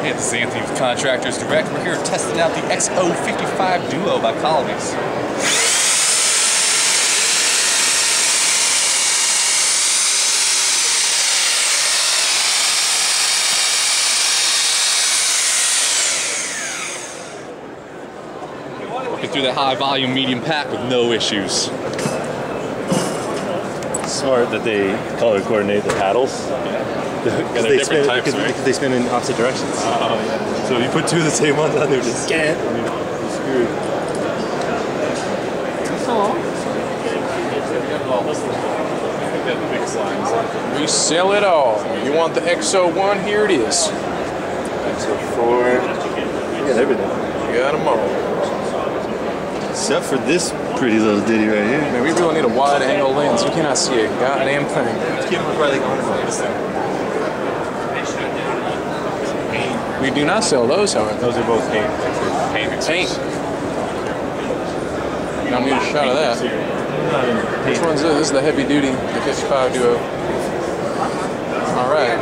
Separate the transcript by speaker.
Speaker 1: Hey, this is Anthony with Contractors Direct. We're here testing out the XO55 Duo by Collomix. Working through that high volume medium pack with no issues.
Speaker 2: Smart that they color coordinate the paddles.
Speaker 1: Yeah,
Speaker 2: Because
Speaker 1: they're
Speaker 2: spin,
Speaker 1: types,
Speaker 2: because,
Speaker 1: right?
Speaker 2: because they spin in opposite directions.
Speaker 1: Oh, yeah.
Speaker 2: So if you put two of the same ones on, they're just scant. and screwed.
Speaker 3: We sell it all. You want the XO1? Here it is.
Speaker 2: So four. You got everything.
Speaker 3: You got them all.
Speaker 2: Except for this pretty little ditty right here.
Speaker 3: Man, we really need a wide angle lens. You cannot see a goddamn thing. We do not sell those, however.
Speaker 2: Those are both paint.
Speaker 1: Paint.
Speaker 3: Paint. Don't need a shot of that. Which one's this? This is the heavy duty, the 55 Duo. All right.